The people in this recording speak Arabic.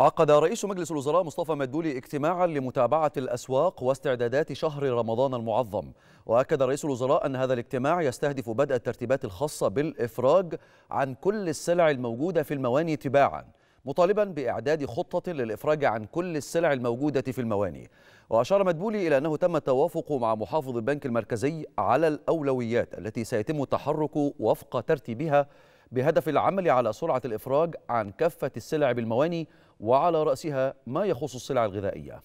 عقد رئيس مجلس الوزراء مصطفى مدبولي اجتماعا لمتابعة الأسواق واستعدادات شهر رمضان المعظم. وأكد رئيس الوزراء أن هذا الاجتماع يستهدف بدء الترتيبات الخاصة بالإفراج عن كل السلع الموجودة في المواني تباعا مطالبا بإعداد خطة للإفراج عن كل السلع الموجودة في المواني. وأشار مدبولي إلى أنه تم التوافق مع محافظ البنك المركزي على الأولويات التي سيتم التحرك وفق ترتيبها بهدف العمل على سرعة الإفراج عن كافة السلع بالمواني وعلى رأسها ما يخص السلع الغذائية.